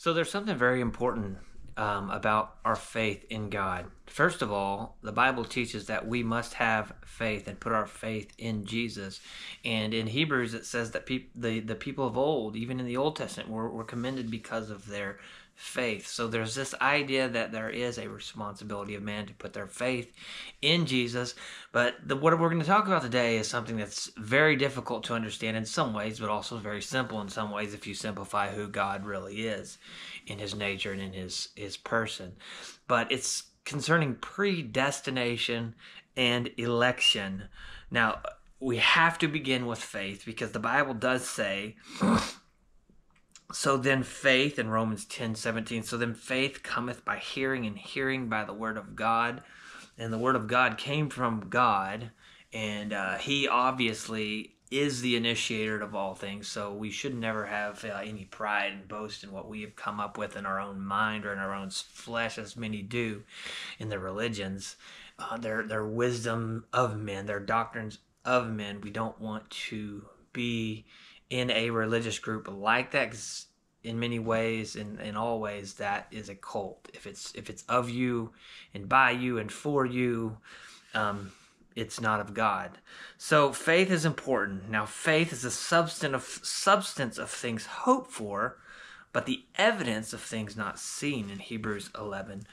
So there's something very important um, about our faith in God. First of all, the Bible teaches that we must have faith and put our faith in Jesus. And in Hebrews, it says that peop- the, the people of old, even in the Old Testament, were, were commended because of their faith. So there's this idea that there is a responsibility of man to put their faith in Jesus. But the, what we're going to talk about today is something that's very difficult to understand in some ways, but also very simple in some ways if you simplify who God really is in his nature and in his, his person. But it's concerning predestination and election. Now, we have to begin with faith because the Bible does say so then faith in Romans 10 17. So then faith cometh by hearing, and hearing by the word of God. And the word of God came from God, and uh, He obviously is the initiator of all things. So we should never have uh, any pride and boast in what we have come up with in our own mind or in our own flesh, as many do in their religions. Uh, their their wisdom of men, their doctrines of men. We don't want to be in a religious group like that in many ways in, in all ways that is a cult. If it's if it's of you and by you and for you um, it's not of god. So faith is important. Now faith is a substance of substance of things hoped for but the evidence of things not seen in hebrews 11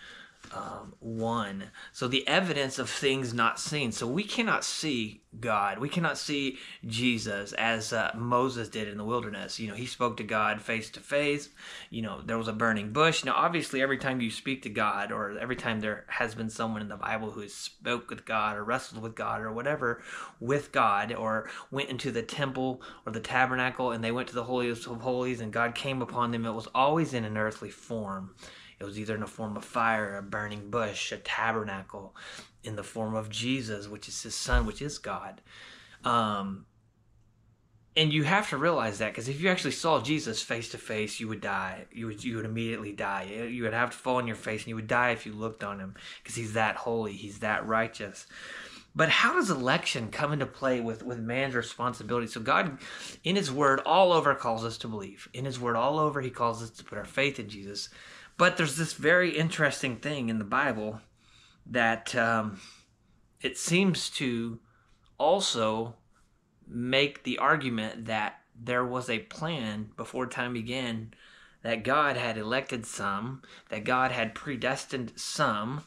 um, one. So the evidence of things not seen. So we cannot see God. We cannot see Jesus as uh, Moses did in the wilderness. You know, he spoke to God face to face. You know, there was a burning bush. Now, obviously, every time you speak to God, or every time there has been someone in the Bible who spoke with God, or wrestled with God, or whatever with God, or went into the temple or the tabernacle, and they went to the holiest of holies, and God came upon them, it was always in an earthly form. It was either in the form of fire, a burning bush, a tabernacle, in the form of Jesus, which is his son, which is God. Um, and you have to realize that because if you actually saw Jesus face to face, you would die. You would you would immediately die. You would have to fall on your face, and you would die if you looked on him because he's that holy, he's that righteous. But how does election come into play with, with man's responsibility? So God, in His Word, all over calls us to believe. In His Word, all over, He calls us to put our faith in Jesus. But there's this very interesting thing in the Bible that um, it seems to also make the argument that there was a plan before time began that God had elected some, that God had predestined some.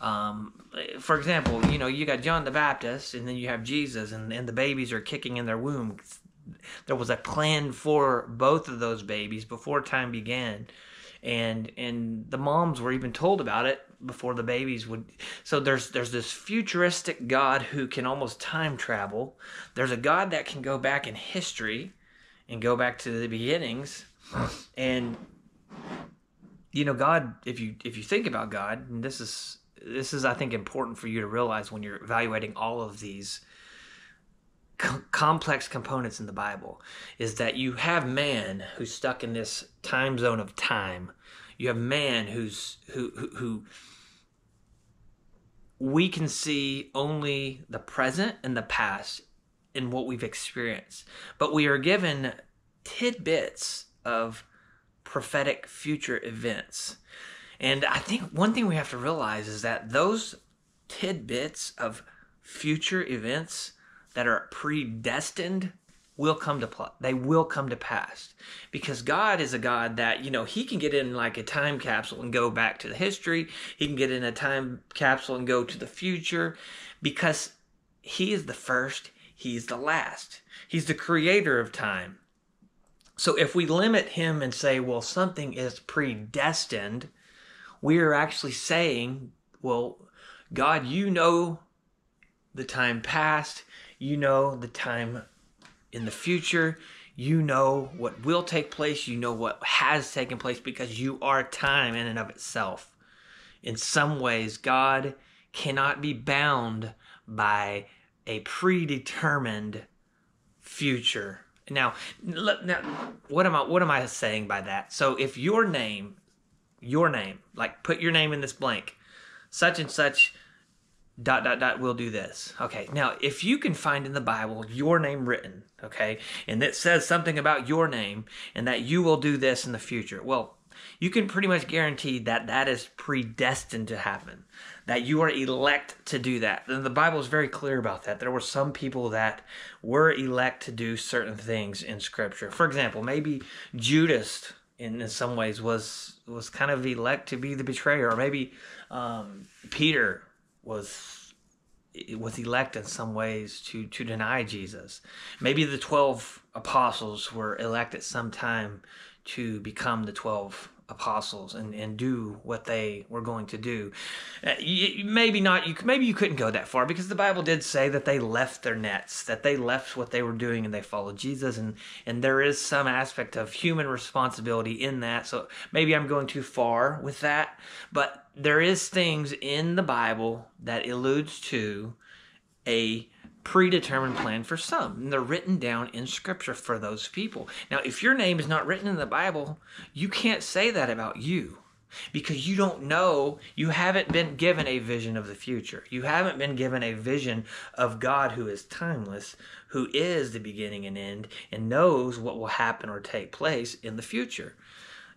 Um, for example, you know, you got John the Baptist, and then you have Jesus, and, and the babies are kicking in their womb. There was a plan for both of those babies before time began and and the moms were even told about it before the babies would so there's there's this futuristic god who can almost time travel. There's a god that can go back in history and go back to the beginnings. And you know god if you if you think about god and this is this is i think important for you to realize when you're evaluating all of these complex components in the Bible is that you have man who's stuck in this time zone of time. You have man who's who who, who we can see only the present and the past in what we've experienced, but we are given tidbits of prophetic future events. And I think one thing we have to realize is that those tidbits of future events that are predestined will come to. They will come to pass because God is a God that you know He can get in like a time capsule and go back to the history. He can get in a time capsule and go to the future because He is the first. He's the last. He's the creator of time. So if we limit Him and say, well, something is predestined, we are actually saying, well, God, you know the time past you know the time in the future. You know what will take place. You know what has taken place because you are time in and of itself. In some ways, God cannot be bound by a predetermined future. Now, now, what am I? What am I saying by that? So, if your name, your name, like put your name in this blank, such and such dot dot dot will do this. Okay, now if you can find in the Bible your name written, okay, and it says something about your name and that you will do this in the future, well, you can pretty much guarantee that that is predestined to happen, that you are elect to do that. And the Bible is very clear about that. There were some people that were elect to do certain things in Scripture. For example, maybe Judas, in, some ways, was was kind of elect to be the betrayer, or maybe um, Peter was was elect in some ways to to deny Jesus. Maybe the twelve apostles were elected sometime to become the twelve apostles and, and do what they were going to do. Uh, maybe not. You maybe you couldn't go that far because the Bible did say that they left their nets, that they left what they were doing and they followed Jesus, and and there is some aspect of human responsibility in that. So maybe I'm going too far with that, but there is things in the Bible that alludes to a predetermined plan for some. And they're written down in scripture for those people. Now, if your name is not written in the Bible, you can't say that about you because you don't know, you haven't been given a vision of the future. You haven't been given a vision of God who is timeless, who is the beginning and end, and knows what will happen or take place in the future.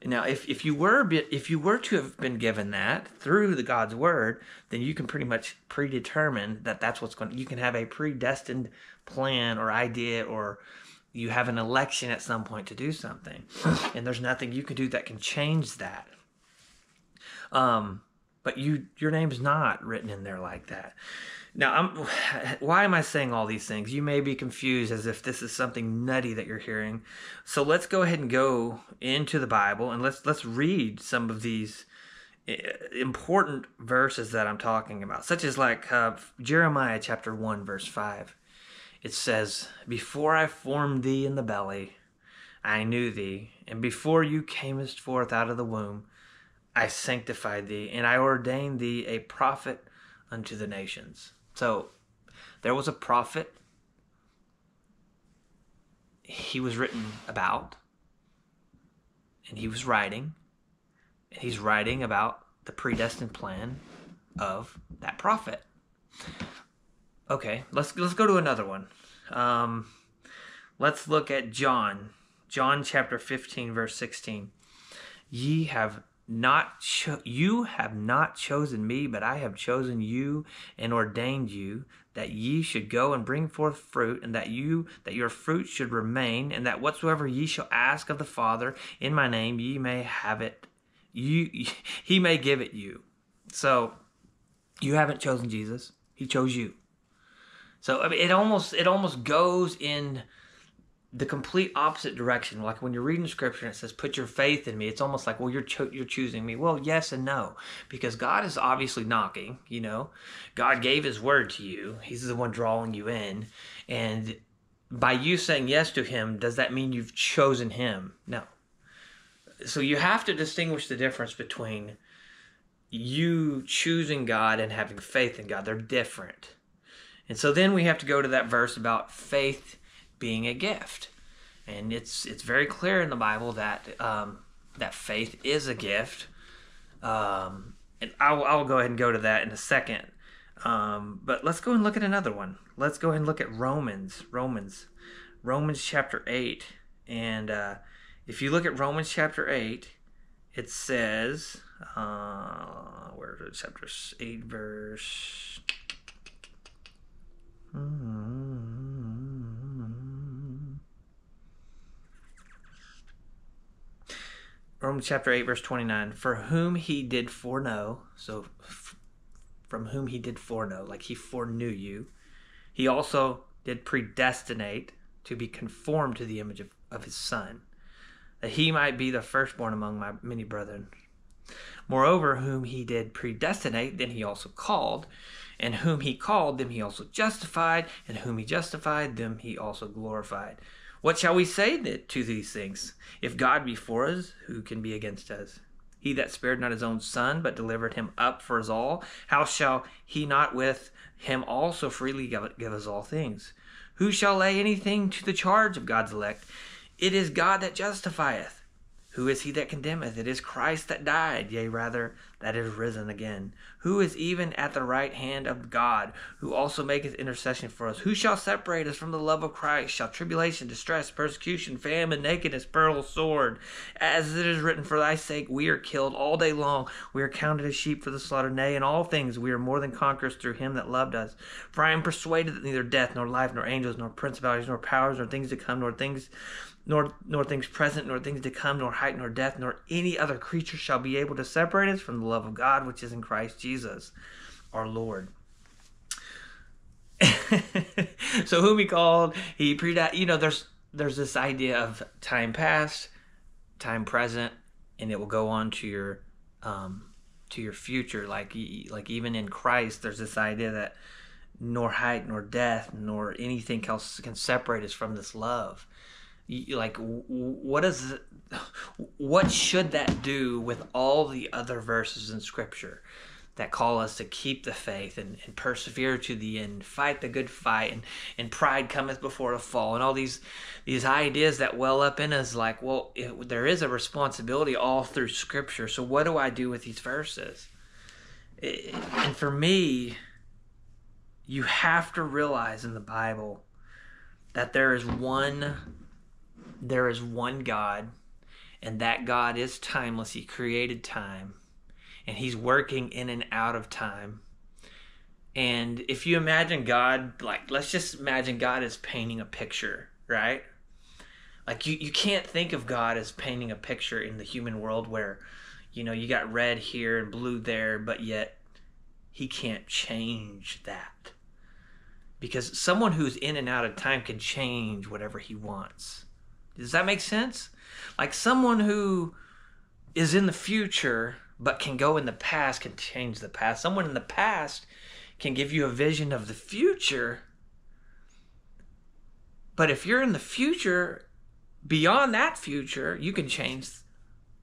Now, if, if you were if you were to have been given that through the God's word, then you can pretty much predetermine that that's what's going. You can have a predestined plan or idea, or you have an election at some point to do something, and there's nothing you can do that can change that. Um, but you your name's not written in there like that. Now, I'm, why am I saying all these things? You may be confused as if this is something nutty that you're hearing. So let's go ahead and go into the Bible and let's let's read some of these eh, important verses that I'm talking about, such as like uh, Jeremiah chapter 1 verse 5. It says, "Before I formed thee in the belly, I knew thee, and before you camest forth out of the womb, I sanctified thee, and I ordained thee a prophet unto the nations." So there was a prophet he was written about, and he was writing, and he's writing about the predestined plan of that prophet. Okay, let's let's go to another one. Um, let's look at John, John chapter fifteen, verse sixteen. Ye have not cho- you have not chosen me but i have chosen you and ordained you that ye should go and bring forth fruit and that you that your fruit should remain and that whatsoever ye shall ask of the father in my name ye may have it you he may give it you. So you haven't chosen jesus. He chose you. So I mean, it almost it almost goes in the complete opposite direction. Like when you're reading scripture and it says, "Put your faith in me," it's almost like, "Well, you're cho- you're choosing me." Well, yes and no, because God is obviously knocking. You know, God gave His word to you. He's the one drawing you in, and by you saying yes to Him, does that mean you've chosen Him? No. So you have to distinguish the difference between you choosing God and having faith in God. They're different. And so then we have to go to that verse about faith being a gift. And it's it's very clear in the Bible that um, that faith is a gift. Um, and I'll, I'll go ahead and go to that in a second. Um, but let's go and look at another one. Let's go ahead and look at Romans. Romans. Romans chapter 8. And uh, if you look at Romans chapter 8, it says, uh, where is it? Chapter 8, verse. Hmm. Romans chapter 8, verse 29. For whom he did foreknow, so f- from whom he did foreknow, like he foreknew you, he also did predestinate to be conformed to the image of, of his son, that he might be the firstborn among my many brethren. Moreover, whom he did predestinate, then he also called, and whom he called, them he also justified, and whom he justified, them he also glorified. What shall we say to these things? If God be for us, who can be against us? He that spared not his own son, but delivered him up for us all, how shall he not with him also freely give us all things? Who shall lay anything to the charge of God's elect? It is God that justifieth. Who is he that condemneth? It is Christ that died, yea, rather, that is risen again. Who is even at the right hand of God, who also maketh intercession for us? Who shall separate us from the love of Christ? Shall tribulation, distress, persecution, famine, nakedness, peril, sword? As it is written, For thy sake we are killed all day long. We are counted as sheep for the slaughter. Nay, in all things we are more than conquerors through him that loved us. For I am persuaded that neither death, nor life, nor angels, nor principalities, nor powers, nor things to come, nor things nor nor things present, nor things to come, nor height, nor depth, nor any other creature shall be able to separate us from the love of God which is in Christ Jesus, our Lord. so whom he called, he pre you know, there's there's this idea of time past, time present, and it will go on to your um to your future. Like like even in Christ, there's this idea that nor height nor death nor anything else can separate us from this love like what is what should that do with all the other verses in scripture that call us to keep the faith and, and persevere to the end fight the good fight and, and pride cometh before a fall and all these these ideas that well up in us like well it, there is a responsibility all through scripture so what do i do with these verses it, and for me you have to realize in the bible that there is one there is one God, and that God is timeless. He created time, and He's working in and out of time. And if you imagine God, like, let's just imagine God is painting a picture, right? Like, you, you can't think of God as painting a picture in the human world where, you know, you got red here and blue there, but yet He can't change that. Because someone who's in and out of time can change whatever He wants. Does that make sense? Like someone who is in the future but can go in the past can change the past. Someone in the past can give you a vision of the future. But if you're in the future, beyond that future, you can change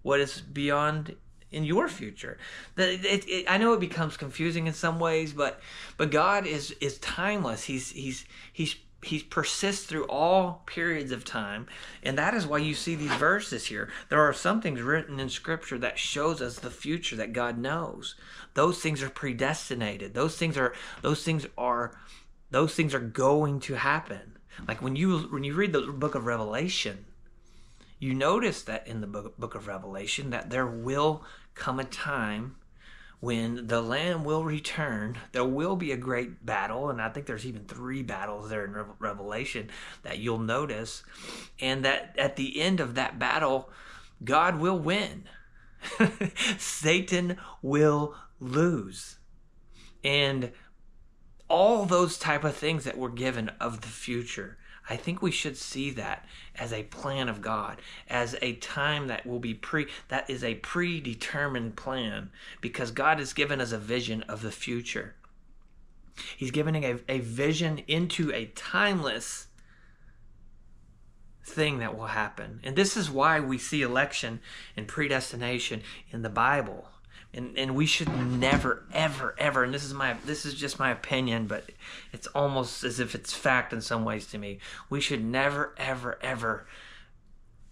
what is beyond in your future. It, it, it, I know it becomes confusing in some ways, but but God is is timeless. He's he's he's he persists through all periods of time. And that is why you see these verses here. There are some things written in scripture that shows us the future that god knows. Those things are predestinated. Those things are those things are those things are going to happen. Like when you when you read the book of revelation you notice that in the book, book of revelation that there will come a time when the Lamb will return, there will be a great battle, and I think there's even three battles there in Revelation that you'll notice, and that at the end of that battle, God will win. Satan will lose. And all those type of things that were given of the future I think we should see that as a plan of God, as a time that will be pre that is a predetermined plan because God has given us a vision of the future. He's giving a, a vision into a timeless thing that will happen. And this is why we see election and predestination in the Bible and and we should never ever ever and this is my this is just my opinion but it's almost as if it's fact in some ways to me. We should never ever ever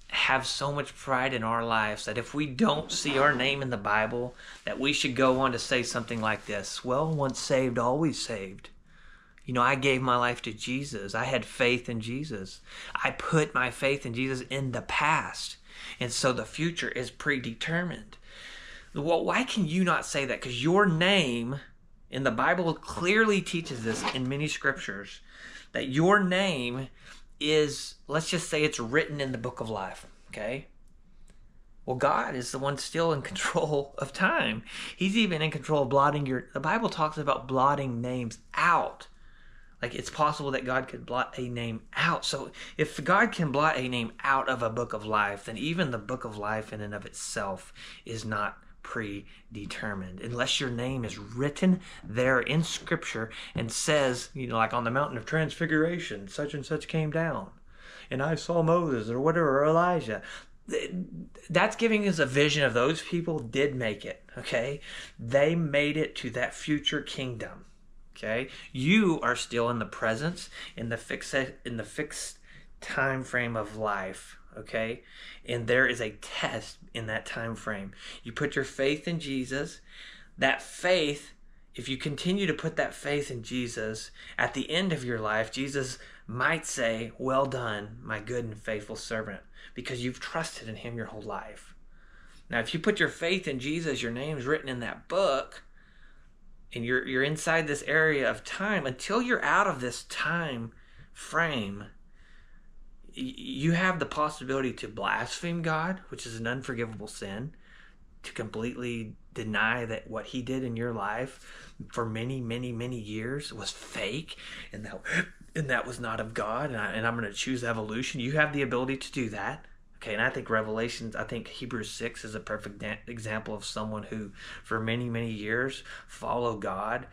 have so much pride in our lives that if we don't see our name in the bible that we should go on to say something like this. Well once saved always saved. You know i gave my life to jesus. I had faith in jesus. I put my faith in jesus in the past. And so the future is predetermined well, why can you not say that? Because your name in the Bible clearly teaches this in many scriptures that your name is, let's just say it's written in the book of life, okay? Well, God is the one still in control of time. He's even in control of blotting your. The Bible talks about blotting names out. Like it's possible that God could blot a name out. So if God can blot a name out of a book of life, then even the book of life in and of itself is not predetermined. Unless your name is written there in Scripture and says, you know, like on the mountain of transfiguration, such and such came down. And I saw Moses or whatever, or Elijah. That's giving us a vision of those people did make it, okay? They made it to that future kingdom. Okay? You are still in the presence, in the fixed in the fixed time frame of life okay? And there is a test in that time frame. You put your faith in jesus. That faith if you continue to put that faith in jesus at the end of your life jesus might say well done my good and faithful servant because you've trusted in him your whole life. Now if you put your faith in jesus your name's written in that book and you're you're inside this area of time until you're out of this time frame you have the possibility to blaspheme God, which is an unforgivable sin, to completely deny that what he did in your life for many, many, many years was fake and that and that was not of God and, I, and I'm going to choose evolution. You have the ability to do that. Okay, and I think Revelations, I think Hebrews 6 is a perfect example of someone who, for many, many years, followed God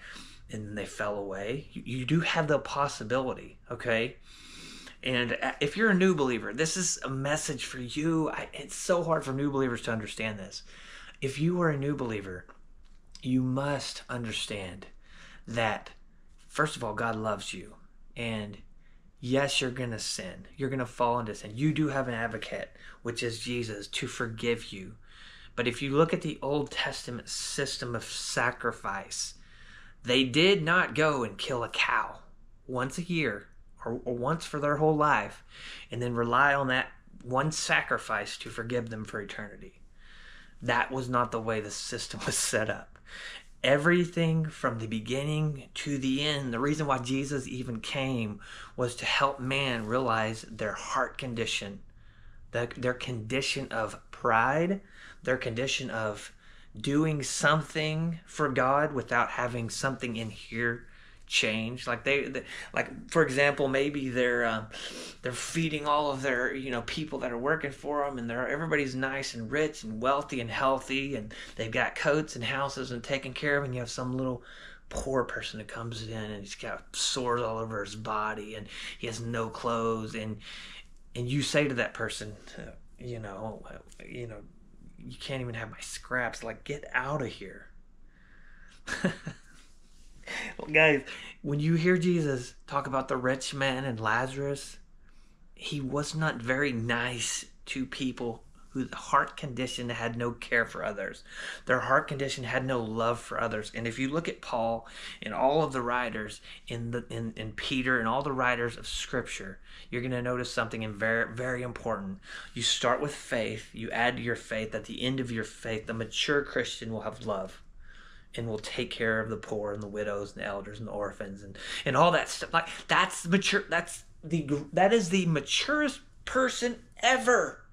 and then they fell away. You, you do have the possibility, okay? And uh, if you're a new believer, this is a message for you. I, it's so hard for new believers to understand this. If you are a new believer, you must understand that, first of all, God loves you. And yes, you're going to sin. You're going to fall into sin. You do have an advocate, which is Jesus, to forgive you. But if you look at the Old Testament system of sacrifice, they did not go and kill a cow once a year or, or once for their whole life and then rely on that one sacrifice to forgive them for eternity. That was not the way the system was set up. Everything from the beginning to the end, the reason why Jesus even came was to help man realize their heart condition, the, their condition of pride, their condition of doing something for God without having something in here change. Like they, they, like for example maybe they're uh, they're feeding all of their you know people that are working for them and they're everybody's nice and rich and wealthy and healthy and they've got coats and houses and taken care of and you have some little poor person that comes in and he's got sores all over his body and he has no clothes and and you say to that person you know you know you can't even have my scraps. Like get out of here well, guys, when you hear Jesus talk about the rich man and Lazarus, he was not very nice to people whose heart condition had no care for others. Their heart condition had no love for others. And if you look at Paul and all of the writers in the in, in Peter and all the writers of scripture, you're gonna notice something very very important. You start with faith, you add to your faith, at the end of your faith, the mature Christian will have love and will take care of the poor and the widows and the elders and the orphans and, and all that stuff. Like that's mature. That's the that is the maturest person ever.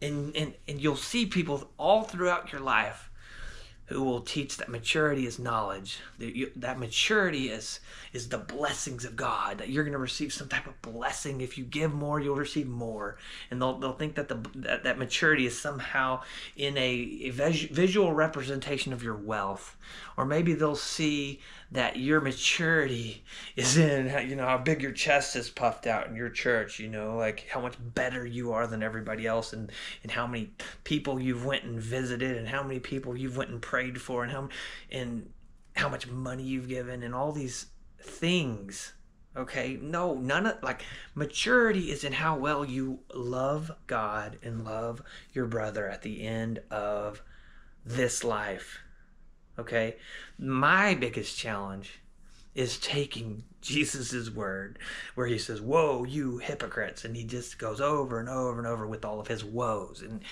And and and you'll see people all throughout your life who will teach that maturity is knowledge. That maturity is is the blessings of God. That you're going to receive some type of blessing. If you give more, you'll receive more. And they'll they'll think that the that, that maturity is somehow in a, a visual representation of your wealth, or maybe they'll see that your maturity is in you know how big your chest is puffed out in your church you know like how much better you are than everybody else and and how many people you've went and visited and how many people you've went and prayed for and how and how much money you've given and all these things okay? No none of like maturity is in how well you love god and love your brother at the end of this life Okay? My biggest challenge is taking Jesus' word where he says, Woe, you hypocrites. And he just goes over and over and over with all of his woes. And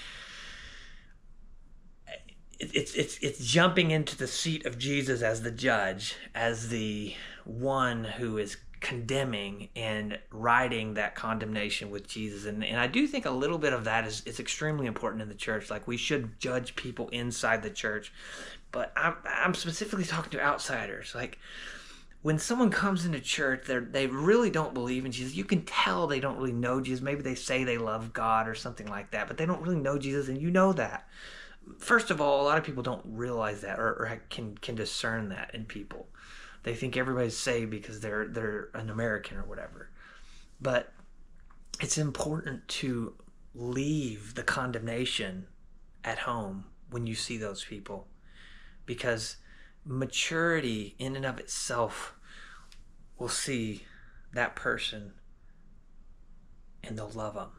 it's it's it's jumping into the seat of Jesus as the judge, as the one who is condemning and writing that condemnation with Jesus. And, and I do think a little bit of that is, is extremely important in the church. Like we should judge people inside the church but I'm, I'm specifically talking to outsiders. Like when someone comes into church, they they really don't believe in Jesus. You can tell they don't really know Jesus. Maybe they say they love God or something like that, but they don't really know Jesus, and you know that. First of all, a lot of people don't realize that or, or can can discern that in people. They think everybody's saved because they're they're an American or whatever. But it's important to leave the condemnation at home when you see those people because maturity in and of itself will see that person and they'll love them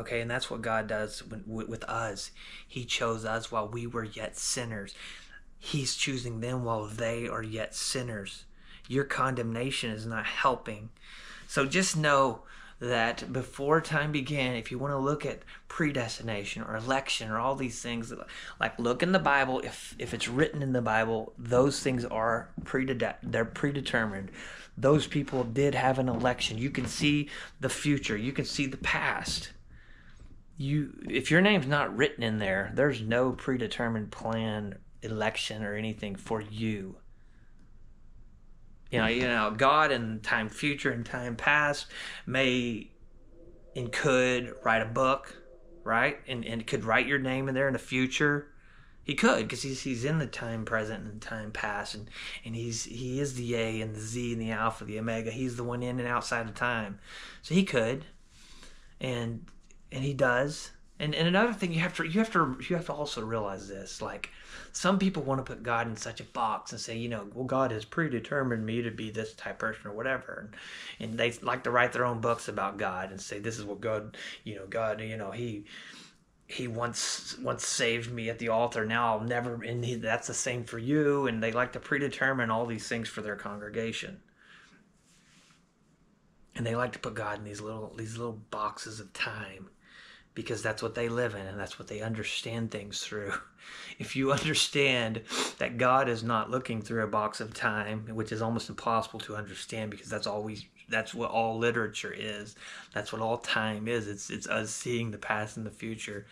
Okay, and that's what God does with us. He chose us while we were yet sinners. He's choosing them while they are yet sinners. Your condemnation is not helping. So just know that before time began, if you want to look at predestination or election or all these things, like look in the Bible. If if it's written in the Bible, those things are predetermined. They're predetermined. Those people did have an election. You can see the future. You can see the past. You, if your name's not written in there, there's no predetermined plan, election, or anything for you. You know, you know, God in time future and time past may and could write a book, right? And and could write your name in there in the future. He could because he's he's in the time present and time past, and and he's he is the A and the Z and the Alpha, the Omega. He's the one in and outside of time, so he could, and and he does. And and another thing you have to you have to you have to also realize this like some people want to put God in such a box and say, you know, well, God has predetermined me to be this type person or whatever. And, and they like to write their own books about God and say, this is what God, you know, God, you know, he, he once once saved me at the altar. Now I'll never, and he, that's the same for you. And they like to predetermine all these things for their congregation. And they like to put God in these little these little boxes of time because that's what they live in and that's what they understand things through. If you understand that God is not looking through a box of time, which is almost impossible to understand because that's always that's what all literature is. That's what all time is. It's it's us seeing the past and the future.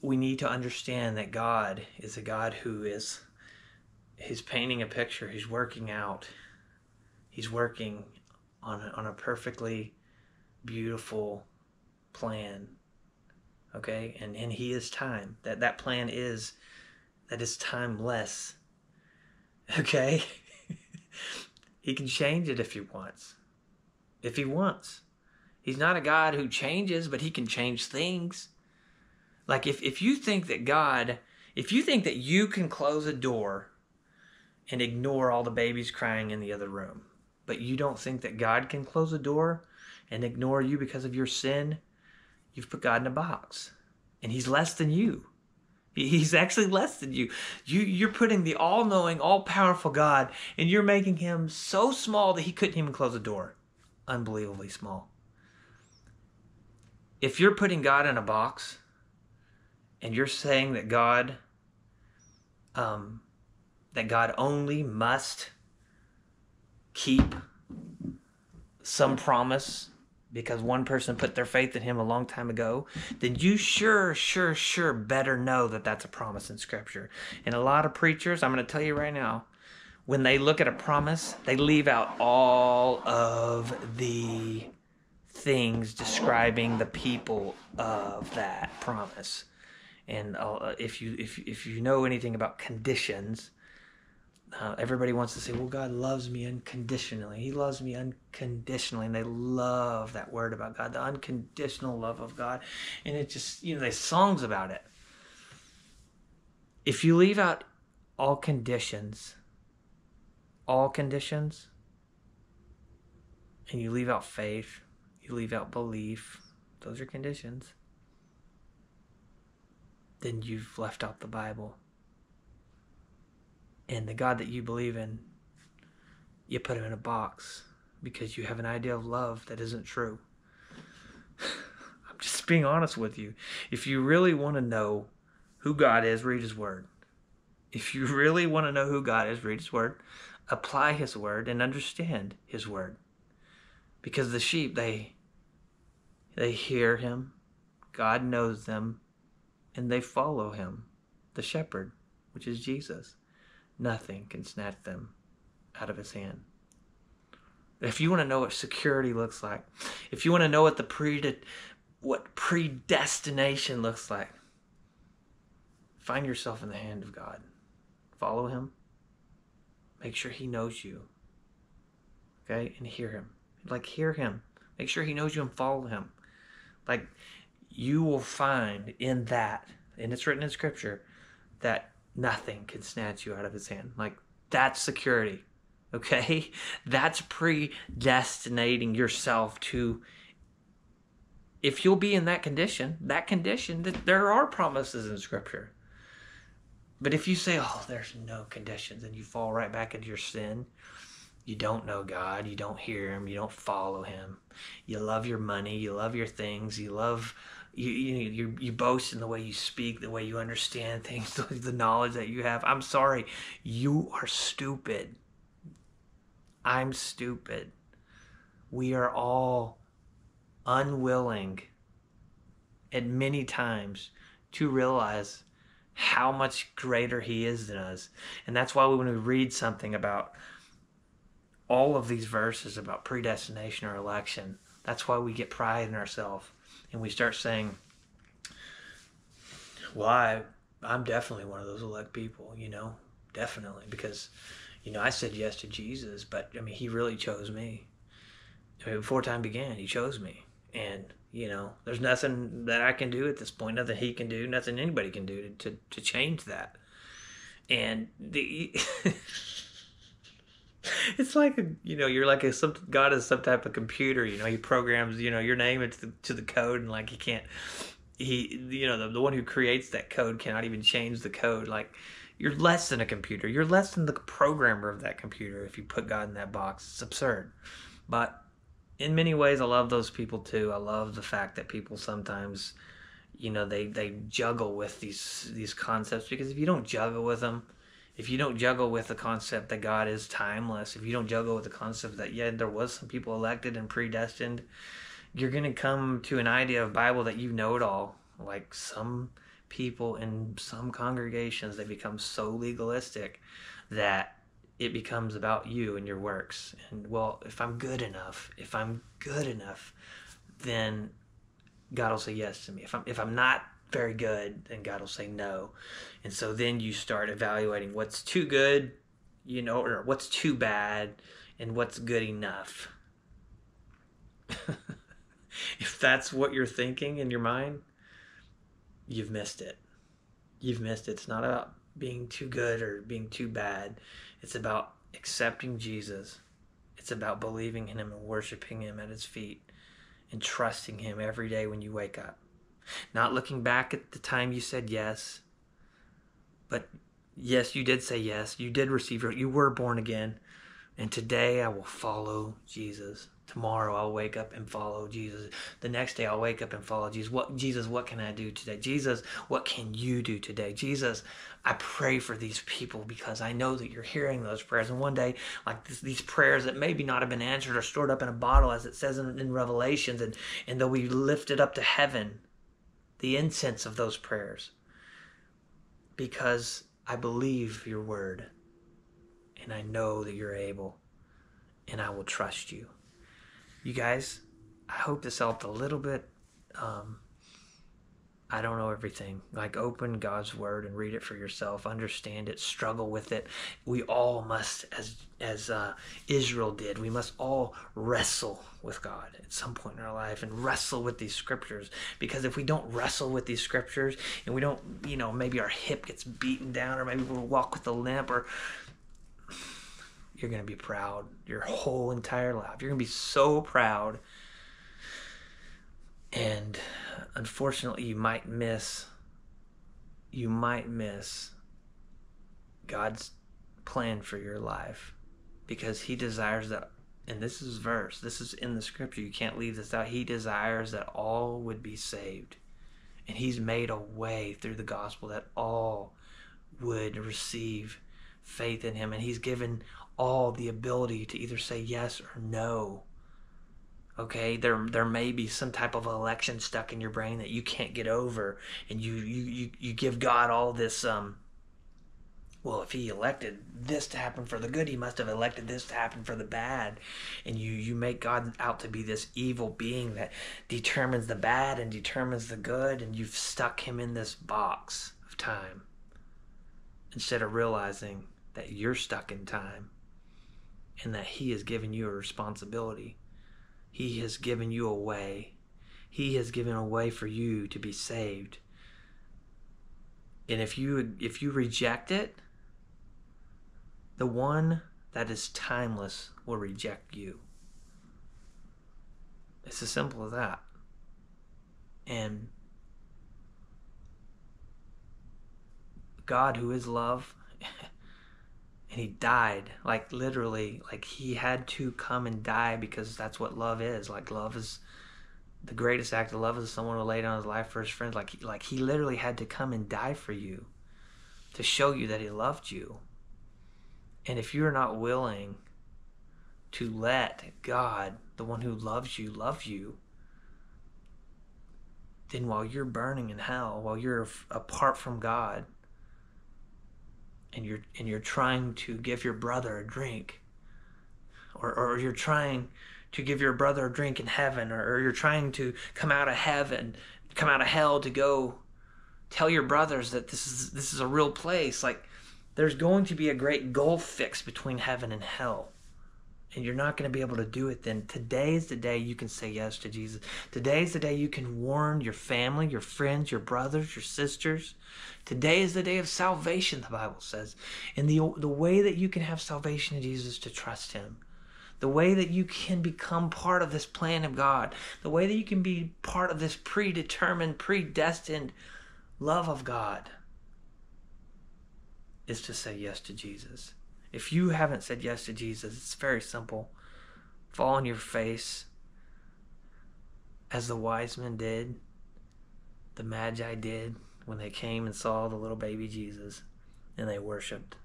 We need to understand that God is a God who is he's painting a picture, he's working out. He's working on a, on a perfectly beautiful plan okay? And and he is time. That that plan is that is timeless okay? He can change it if he wants. If he wants. He's not a god who changes but he can change things. Like if if you think that god if you think that you can close a door and ignore all the babies crying in the other room but you don't think that god can close a door and ignore you because of your sin you've put God in a box, and He's less than you. He's actually less than you. You you're putting the all-knowing, all-powerful God, and you're making him so small that he couldn't even close a door. Unbelievably small. If you're putting God in a box, and you're saying that God, um, that God only must keep some promise because one person put their faith in him a long time ago, then you sure, sure, sure better know that that's a promise in Scripture. And a lot of preachers, I'm going to tell you right now, when they look at a promise, they leave out all of the things describing the people of that promise. And uh, if you if if you know anything about conditions, uh, everybody wants to say, well, God loves me unconditionally. He loves me unconditionally. And they love that word about God, the unconditional love of God. And it just, you know, there's songs about it. If you leave out all conditions, all conditions, and you leave out faith, you leave out belief, those are conditions, then you've left out the Bible and the God that you believe in, you put him in a box because you have an idea of love that isn't true. I'm just being honest with you. If you really want to know who God is, read his word. If you really want to know who God is, read his word, apply his word and understand his word. Because the sheep they they hear him, God knows them, and they follow him, the shepherd, which is Jesus. Nothing can snatch them out of his hand. If you want to know what security looks like, if you want to know what the pre what predestination looks like, find yourself in the hand of God. Follow him. Make sure he knows you. Okay? And hear him. Like hear him. Make sure he knows you and follow him. Like you will find in that, and it's written in scripture, that nothing can snatch you out of his hand. Like that's security. Okay? That's predestinating yourself to if you'll be in that condition, that condition, that there are promises in Scripture. But if you say, "Oh, there's no conditions," and you fall right back into your sin, you don't know God, you don't hear Him, you don't follow Him. You love your money, you love your things, you love you you you, you boast in the way you speak, the way you understand things, the knowledge that you have. I'm sorry, you are stupid. I'm stupid. We are all unwilling at many times to realize how much greater he is than us. And that's why we when we read something about all of these verses about predestination or election, that's why we get pride in ourselves and we start saying, well, I, I'm definitely one of those elect people, you know, definitely, because, you know, I said yes to Jesus, but I mean, he really chose me. I mean, before time began, he chose me. And, you know, there's nothing that I can do at this point, nothing he can do, nothing anybody can do to, to, to change that. And the. it's like you know you're like a some god is some type of computer you know he programs you know your name into the, to the code and like he can't he you know the, the one who creates that code cannot even change the code. Like you're less than a computer. You're less than the programmer of that computer if you put god in that box. It's absurd. But in many ways i love those people too. I love the fact that people sometimes you know they they juggle with these these concepts because if you don't juggle with them if you don't juggle with the concept that God is timeless, if you don't juggle with the concept that yeah, there was some people elected and predestined, you're gonna come to an idea of Bible that you know it all. Like some people in some congregations, they become so legalistic that it becomes about you and your works. And well, if I'm good enough, if I'm good enough, then God will say yes to me. If I'm if I'm not very good, then God will say no. And so then you start evaluating what's too good, you know, or what's too bad and what's good enough. if that's what you're thinking in your mind, you've missed it. You've missed it. It's not about being too good or being too bad. It's about accepting Jesus. It's about believing in Him and worshiping Him at His feet and trusting Him every day when you wake up. Not looking back at the time you said yes, but yes, you did say yes. You did receive your, you were born again. And today I will follow Jesus. Tomorrow I'll wake up and follow Jesus. The next day I'll wake up and follow Jesus. What Jesus, what can I do today? Jesus, what can you do today? Jesus, I pray for these people because I know that you're hearing those prayers. And one day, like this, these prayers that maybe not have been answered are stored up in a bottle, as it says in, in Revelations, and, and they'll be lifted up to heaven the incense of those prayers because I believe your word and I know that you're able and I will trust you. You guys, I hope this helped a little bit. Um, I don't know everything. Like, open God's word and read it for yourself. Understand it. Struggle with it. We all must, as as uh, Israel did, we must all wrestle with God at some point in our life and wrestle with these scriptures. Because if we don't wrestle with these scriptures and we don't, you know, maybe our hip gets beaten down, or maybe we'll walk with a limp, or you're going to be proud your whole entire life. You're to be so proud and unfortunately you might miss you might miss God's plan for your life because he desires that and this is verse this is in the scripture you can't leave this out. He desires that all would be saved. And he's made a way through the gospel that all would receive faith in him. And he's given all the ability to either say yes or no okay there there may be some type of election stuck in your brain that you can't get over and you you you, you give god all this um well if he elected this to happen for the good he must have elected this to happen for the bad and you you make god out to be this evil being that determines the bad and determines the good and you've stuck him in this box of time instead of realizing that you're stuck in time and that he has given you a responsibility he has given you a way. He has given a way for you to be saved. And if you if you reject it, the one that is timeless will reject you. It's as simple as that. And God, who is love, and he died like literally like he had to come and die because that's what love is. Like love is the greatest act of love is someone who laid down his life for his friends. Like like he literally had to come and die for you to show you that he loved you. And if you're not willing to let god the one who loves you love you then while you're burning in hell while you're apart from god and you're and you're trying to give your brother a drink. Or, or you're trying to give your brother a drink in heaven or, or you're trying to come out of heaven come out of hell to go tell your brothers that this is this is a real place. Like there's going to be a great gulf fix between heaven and hell and you're not going to be able to do it, then today is the day you can say yes to Jesus. Today is the day you can warn your family, your friends, your brothers, your sisters. Today is the day of salvation, the Bible says. And the, the way that you can have salvation in Jesus is to trust Him. The way that you can become part of this plan of God. The way that you can be part of this predetermined, predestined love of God is to say yes to Jesus. If you haven't said yes to Jesus, it's very simple. Fall on your face as the wise men did, the Magi did when they came and saw the little baby Jesus and they worshiped.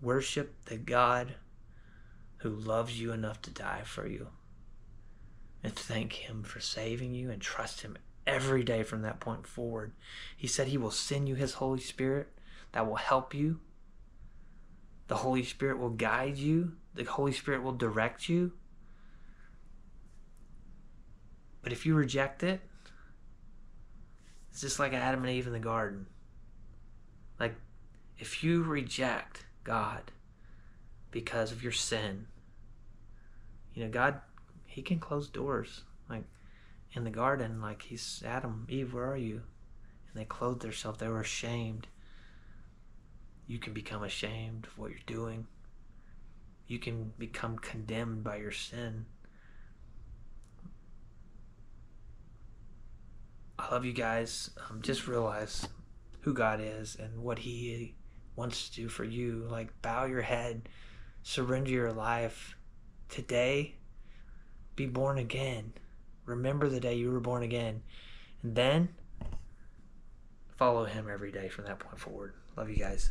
Worship the God who loves you enough to die for you. And thank Him for saving you and trust Him every day from that point forward. He said He will send you His Holy Spirit that will help you the Holy Spirit will guide you, the Holy Spirit will direct you. But if you reject it, it's just like Adam and Eve in the garden. Like, if you reject God because of your sin, you know, God, He can close doors. Like, in the garden, like, He's Adam, Eve, where are you? And they clothed themselves, they were ashamed you can become ashamed of what you're doing. You can become condemned by your sin. I love you guys. Um, just realize who God is and what He wants to do for you. Like, bow your head, surrender your life. Today, be born again. Remember the day you were born again. And then, follow Him every day from that point forward. Love you guys.